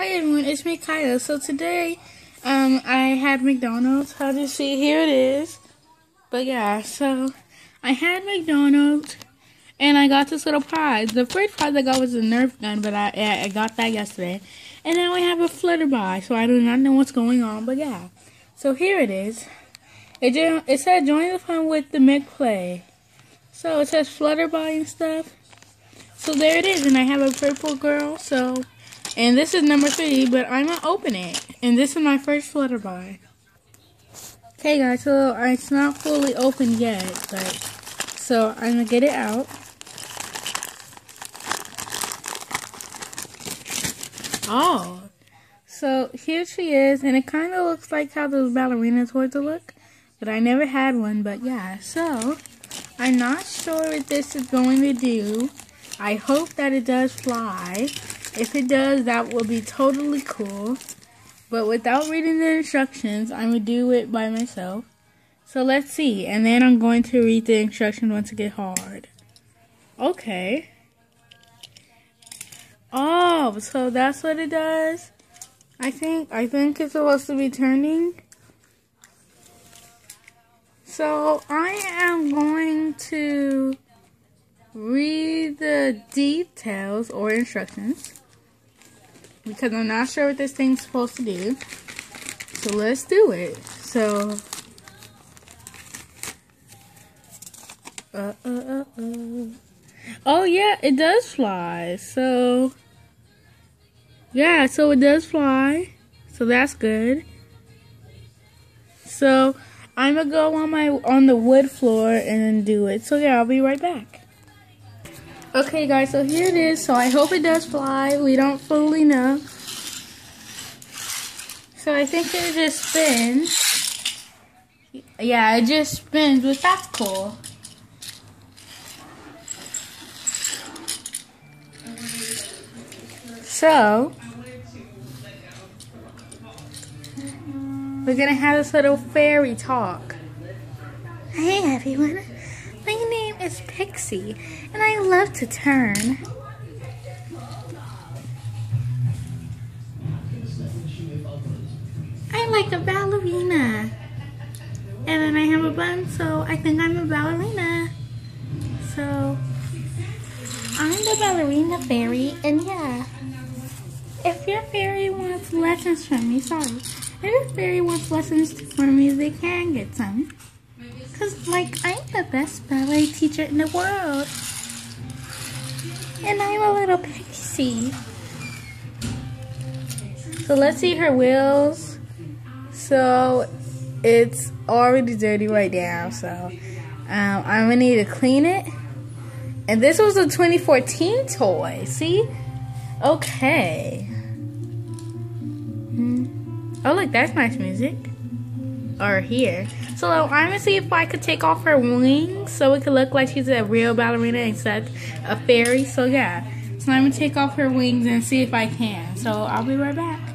Hi everyone, it's me Kaya. So today, um, I had McDonald's. How do you see? Here it is. But yeah, so I had McDonald's, and I got this little prize. The first prize I got was a Nerf gun, but I I got that yesterday. And now we have a Flutterbye, so I do not know what's going on. But yeah, so here it is. It it said join the fun with the McPlay. So it says Flutterbye and stuff. So there it is, and I have a purple girl. So. And this is number three, but I'm gonna open it. And this is my first Flutterbye. Okay guys, so it's not fully open yet, but so I'm gonna get it out. Oh, so here she is, and it kind of looks like how those ballerinas ballerina toys look, but I never had one, but yeah, so I'm not sure what this is going to do. I hope that it does fly. If it does, that will be totally cool. But without reading the instructions, I'm going to do it by myself. So let's see. And then I'm going to read the instructions once it get hard. Okay. Oh, so that's what it does? I think, I think it's supposed to be turning. So I am going to read the details or instructions because I'm not sure what this thing's supposed to do. So let's do it. So, uh, uh, uh, uh. Oh yeah, it does fly. So, yeah, so it does fly. So that's good. So I'm gonna go on my on the wood floor and do it. So yeah, I'll be right back. Okay guys, so here it is. So I hope it does fly. We don't fully know. So I think it just spins. Yeah, it just spins, but that's cool. So, we're gonna have this little fairy talk. Hey everyone, is Pixie, and I love to turn. I like a ballerina. And then I have a bun, so I think I'm a ballerina. So, I'm the ballerina fairy, and yeah. If your fairy wants lessons from me, sorry. If your fairy wants lessons from me, they can get some. Because, like, I'm the best ballet in the world. And I'm a little pixie. So let's see her wheels. So it's already dirty right now. So um, I'm gonna need to clean it. And this was a 2014 toy. See? Okay. Hmm. Oh look, that's nice music or here. So I'm gonna see if I could take off her wings so it could look like she's a real ballerina instead a fairy. So yeah. So I'm gonna take off her wings and see if I can. So I'll be right back.